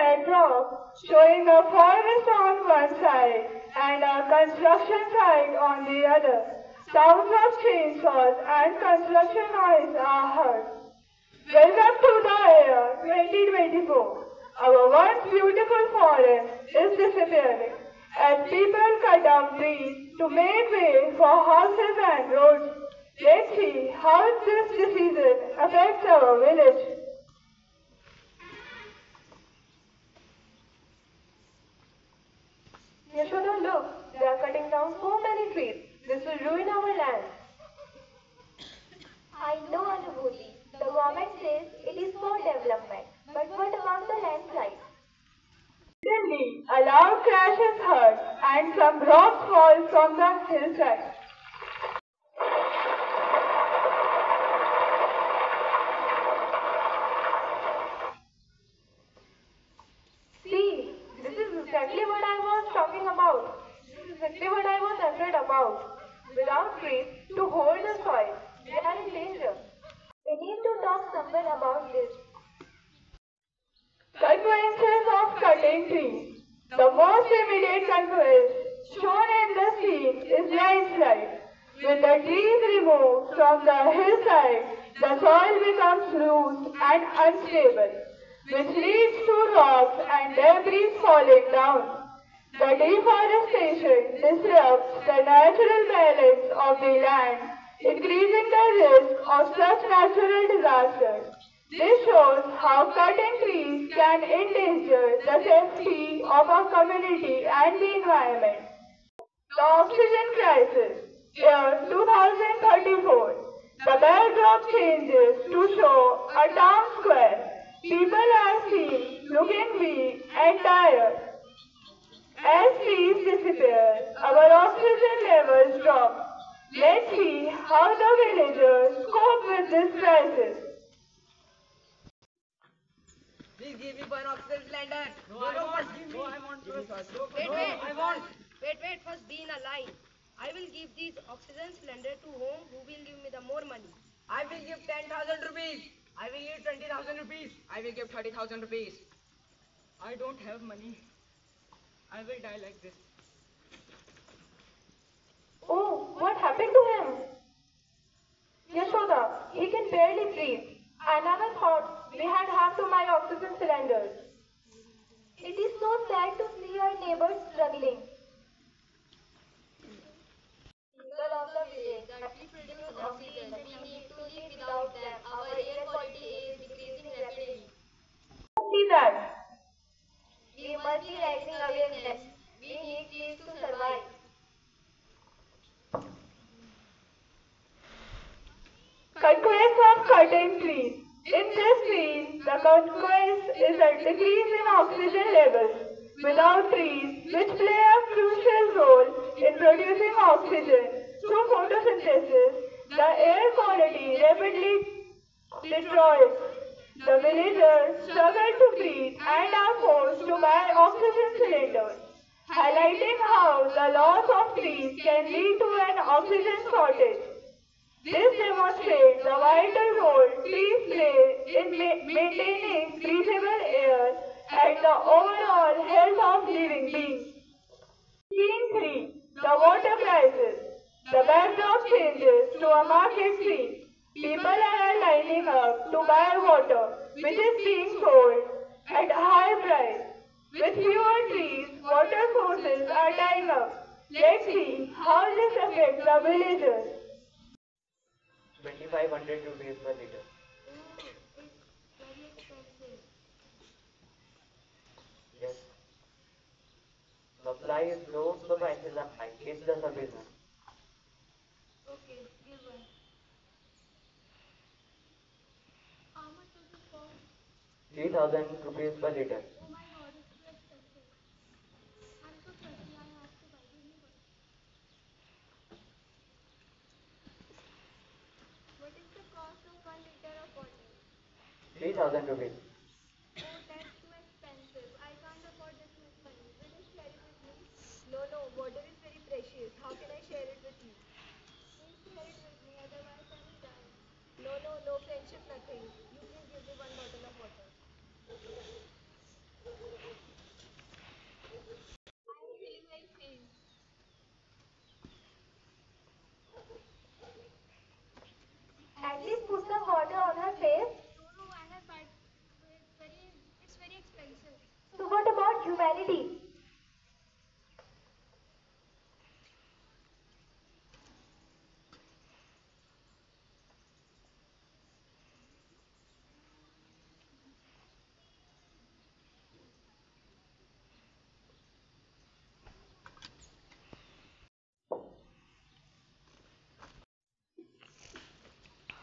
backdrop showing a forest on one side and a construction site on the other. Sounds of chainsaws and construction noise are heard. Welcome to the year 2024. Our once beautiful forest is disappearing as people cut down trees to make way for houses and roads. Let's see how this decision affects our village. Yashoda, look, they are cutting down so many trees. This will ruin our land. I know, Anubhuti. The government says it is for development. But what about the landslide? Suddenly, a loud crash is heard and some rocks fall from. See, this is exactly what I was talking about. This is exactly what I was afraid about. Without trees to hold the soil, we are in danger. We need to talk somewhere about this. Consequences of cutting trees. The most immediate consequence shown in the scene is With the trees removed from the hillside, the soil becomes loose and unstable, which leads to rocks and debris falling down. The deforestation disrupts the natural balance of the land, increasing the risk of such natural disasters. This shows how cutting trees can endanger the safety of our community and the environment. The oxygen crisis, year 2034. The backdrop changes to show a town square. People are seen looking weak and tired. As trees disappear, our oxygen levels drop. Let's see how the villagers cope with this crisis. Please give me one oxygen cylinder. No, I want. No, I want. Wait, wait, I want. Wait, wait, first be in a line. I will give these oxygen cylinder to whom who will give me the more money. I will give 10,000 rupees. I will give 20,000 rupees. I will give 30,000 rupees. I don't have money. I will die like this. Oh, what happened to him? Yashoda, he can barely breathe. I never thought we had have to buy oxygen cylinders. It is so sad to see our neighbors struggling. People of the village that we produce oxygen, we need to live without them. Our air quality is decreasing rapidly. See that? We must be raising awareness. We need trees to survive. Consequence of trees. In this scene, the consequence is a decrease in oxygen levels. Without trees, which play a crucial role in producing oxygen through photosynthesis, the air quality rapidly deteriorates. The villagers struggle to breathe and are forced to buy oxygen cylinders, highlighting how the loss of trees can lead to an oxygen shortage. This demonstrates the vital role trees play in ma- maintaining breathable air and the overall health of living beings. Scene 3. The water crisis. The backdrop changes to a market scene. People are lining up to buy water, which is being sold at a high price. With fewer trees, water sources are dying up. Let's see how this affects the villagers. 2500 rupees per liter. Yes. Supply is low, so prices are high. It's a business. Okay, give one. How much does it cost? 3000 rupees per liter. Oh my god, it's too expensive. I'm so thirsty, I have to buy. Give me one. What is the cost of one liter of water? 3000 rupees. No, no, water is very precious. How can I share it with you? Please share it with me, otherwise I will die. No, no, no friendship, nothing. You please give me one bottle of humanity.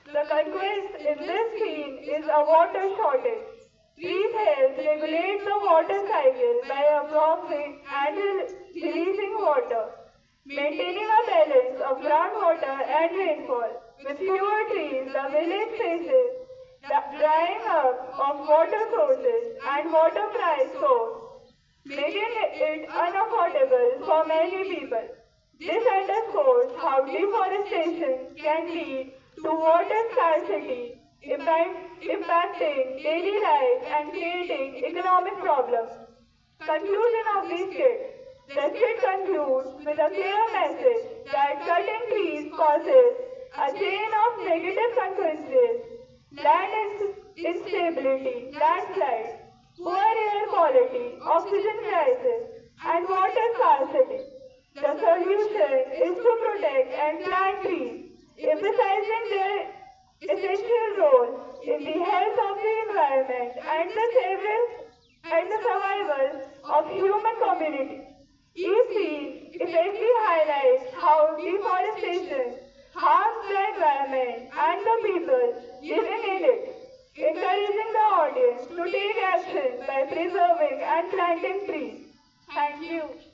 The conquest in this scene is a water shortage. Trees help regulate the water cycle by absorbing and releasing water, maintaining a balance of groundwater and rainfall. With fewer trees, the village faces the drying up of water sources and water price soars, making it unaffordable for many people. This underscores how deforestation can lead to water scarcity, impact, impacting daily life and creating economic problems. Conclusion of this skit. The skit concludes with a clear message that cutting trees causes a chain of negative consequences. Land instability, landslides, poor air quality, oxygen crisis, and water scarcity. The solution is to protect and plant trees, emphasizing their essential role in the health of the environment and the survival and the survival of human community. Scene effectively highlights how deforestation harms the environment and the people living in it, encouraging the audience to take action by preserving and planting trees. Thank you.